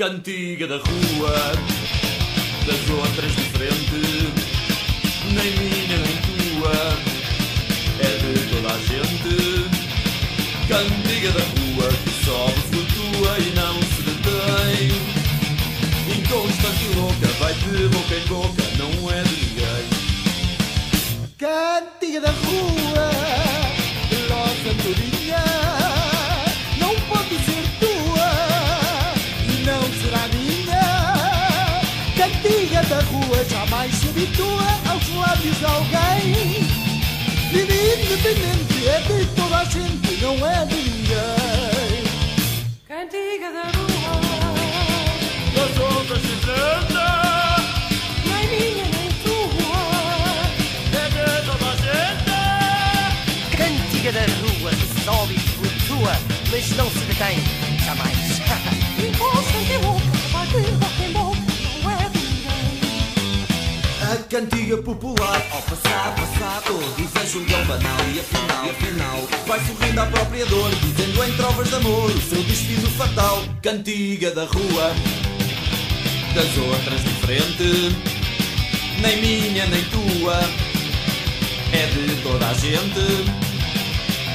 cantiga da rua, das outras diferente, nem minha nem tua, é de toda a gente. Cantiga da rua que sobe, flutua e não se detém. Inconstante e louca, vai de boca em boca, não é de ninguém. Cantiga da rua, se habitua aos lábios de alguém. Vida independente é de toda a gente, não é de ninguém. Cantiga da rua, Das outras diferente, nem minha nem tua. é de toda a gente. Cantiga da rua sobe e flutua, mas não se detém jamais. cantiga popular Ao passar, que é um banal E afinal, e afinal Vai sorrindo à própria dor Dizendo em trovas de amor O seu destino fatal Cantiga da rua, das outras diferente, nem minha nem tua, é de toda a gente.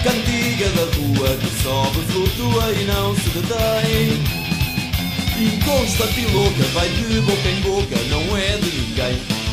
Cantiga da rua que sobe, flutua e não se detém. Inconstante e louca, vai de boca em boca, não é de ninguém.